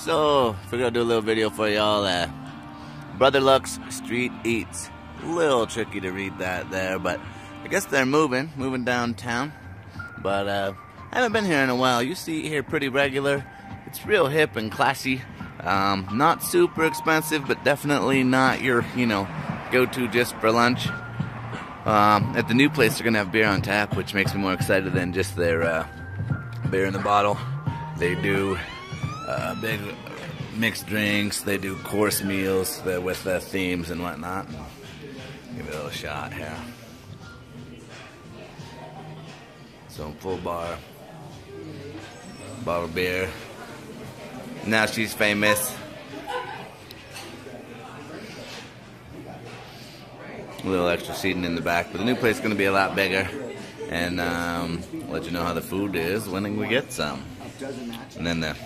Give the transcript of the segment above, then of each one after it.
So, we're gonna do a little video for y'all. Uh, Brother Luck's Street Eats. A little tricky to read that there, but I guess they're moving, moving downtown. But uh, I haven't been here in a while. You see here pretty regular. It's real hip and classy. Um, not super expensive, but definitely not your, you know, go-to just for lunch. Um, at the new place, they're gonna have beer on tap, which makes me more excited than just their uh, beer in the bottle. They do uh, big mixed drinks. They do course meals with uh, themes and whatnot. Give it a little shot here. So full bar, bottle beer. Now she's famous. A little extra seating in the back, but the new place is going to be a lot bigger. And um, let you know how the food is when we get some. And then the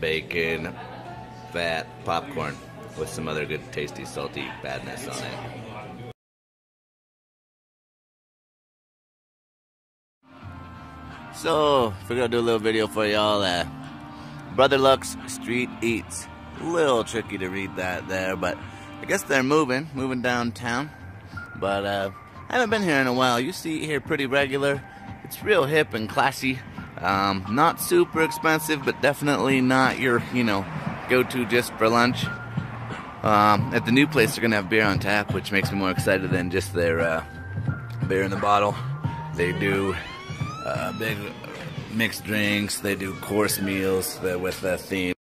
bacon, fat, popcorn with some other good tasty salty badness on it. So, we're gonna do a little video for y'all. Uh, Brother Luck's Street Eats. A little tricky to read that there, but I guess they're moving, moving downtown. But uh, I haven't been here in a while. You see here pretty regular. It's real hip and classy. Um, not super expensive, but definitely not your, you know, go-to just for lunch. Um, at the new place, they're gonna have beer on tap, which makes me more excited than just their uh, beer in the bottle. They do uh, big mixed drinks. They do course meals with a theme.